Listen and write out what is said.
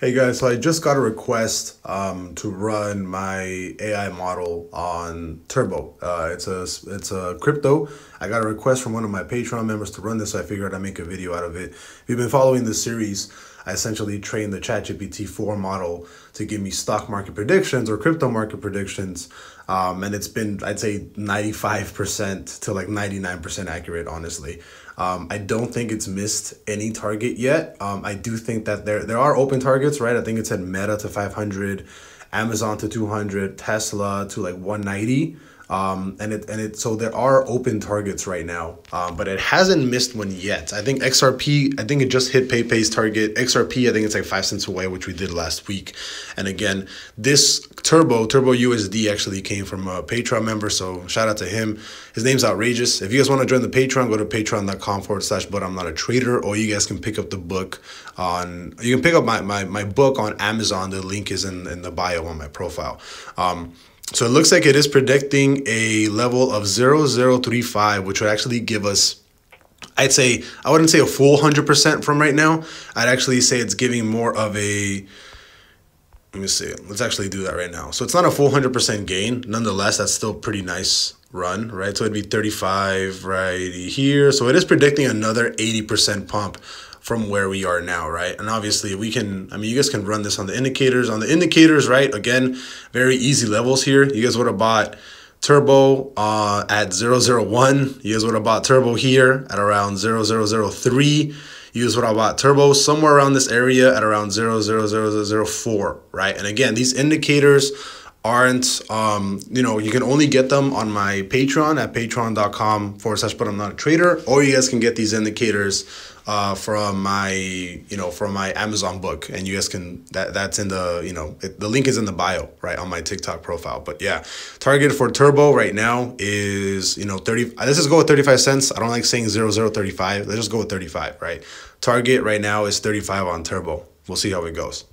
Hey guys, so I just got a request um, to run my AI model on Turbo. Uh, it's a it's a crypto. I got a request from one of my Patreon members to run this, so I figured I'd make a video out of it. If you've been following this series, I essentially trained the ChatGPT 4 model to give me stock market predictions or crypto market predictions. Um, and it's been, I'd say, 95% to like 99% accurate, honestly. Um, I don't think it's missed any target yet. Um, I do think that there there are open targets, right? I think it said Meta to 500, Amazon to 200, Tesla to like 190. Um, and it and it so there are open targets right now, um, but it hasn't missed one yet. I think XRP, I think it just hit PayPay's target. XRP, I think it's like five cents away, which we did last week. And again, this Turbo Turbo USD actually came from a Patreon member, so shout out to him. His name's outrageous. If you guys want to join the Patreon, go to patreon.com forward slash. But I'm not a trader, or you guys can pick up the book on. You can pick up my my my book on Amazon. The link is in in the bio on my profile. Um, so it looks like it is predicting a level of 0035, which would actually give us, I'd say, I wouldn't say a full 100% from right now. I'd actually say it's giving more of a, let me see, let's actually do that right now. So it's not a full 100% gain. Nonetheless, that's still pretty nice run, right? So it'd be 35 right here. So it is predicting another 80% pump from where we are now, right? And obviously we can, I mean, you guys can run this on the indicators. On the indicators, right? Again, very easy levels here. You guys would have bought Turbo uh, at 001. You guys would have bought Turbo here at around 0003. You guys would have bought Turbo somewhere around this area at around 00004, right? And again, these indicators aren't um you know you can only get them on my patreon at patreon.com forward slash but i'm not a trader. Or you guys can get these indicators uh from my you know from my amazon book. And you guys can that that's in the you know it, the link is in the bio right on my tiktok profile. But yeah target for turbo right now is you know 30 let's just go with 35 cents. I don't like saying 0035 let's just go with 35 right? Target right now is 35 on turbo. We'll see how it goes